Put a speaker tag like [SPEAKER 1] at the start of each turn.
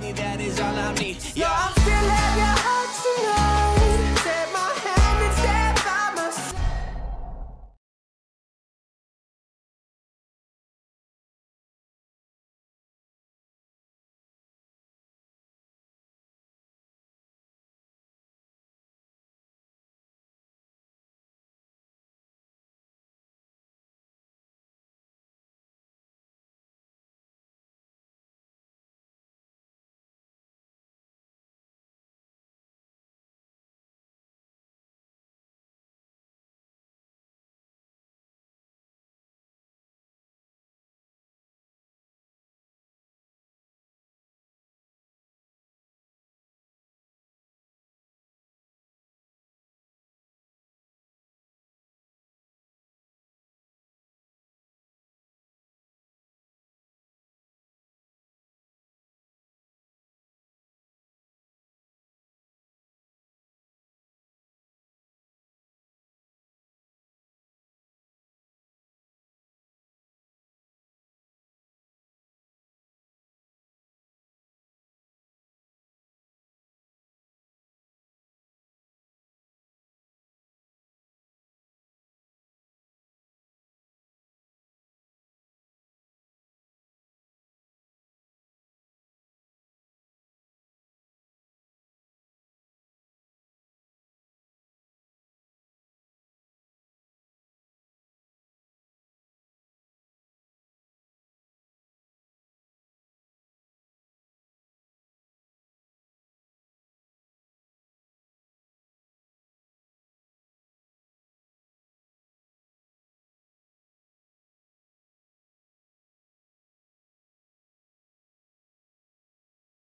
[SPEAKER 1] me, that is all I need. Yeah.